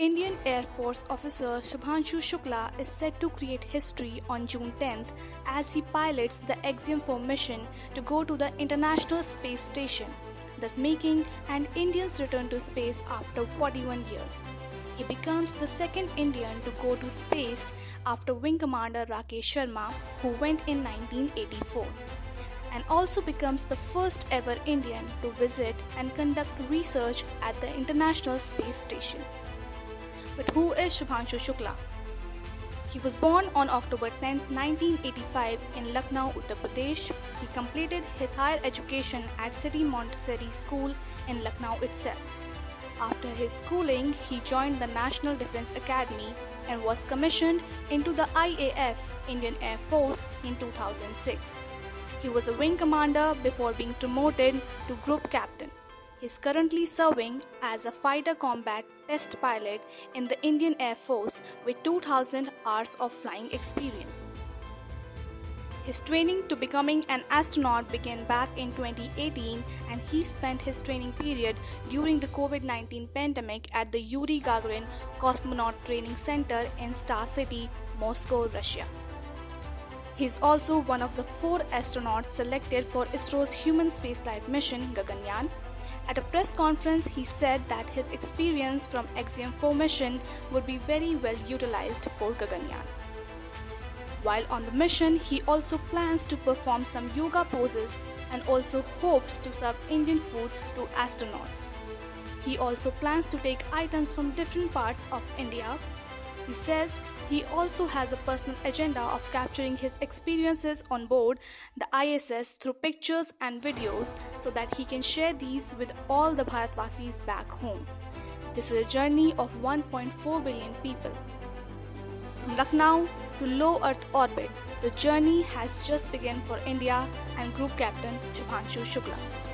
Indian Air Force officer Shubhanshu Shukla is set to create history on June 10th as he pilots the Axiom 4 mission to go to the International Space Station, thus making an Indian's return to space after 41 years. He becomes the second Indian to go to space after Wing Commander Rakesh Sharma, who went in 1984 and also becomes the first ever Indian to visit and conduct research at the International Space Station. But who is Shubhanshu Shukla? He was born on October 10, 1985 in Lucknow, Uttar Pradesh. He completed his higher education at City Montessori School in Lucknow itself. After his schooling, he joined the National Defense Academy and was commissioned into the IAF Indian Air Force in 2006. He was a wing commander before being promoted to group captain. He is currently serving as a fighter combat test pilot in the Indian Air Force with 2000 hours of flying experience. His training to becoming an astronaut began back in 2018 and he spent his training period during the COVID 19 pandemic at the Yuri Gagarin Cosmonaut Training Center in Star City, Moscow, Russia. He is also one of the four astronauts selected for ISRO's human spaceflight mission Gaganyaan. At a press conference, he said that his experience from Axiom 4 mission would be very well utilized for Gaganyaan. While on the mission, he also plans to perform some yoga poses and also hopes to serve Indian food to astronauts. He also plans to take items from different parts of India he says he also has a personal agenda of capturing his experiences on board the ISS through pictures and videos so that he can share these with all the Bharatvasis back home. This is a journey of 1.4 billion people. From Lucknow to low Earth orbit, the journey has just begun for India and Group Captain Shubhanshu Shukla.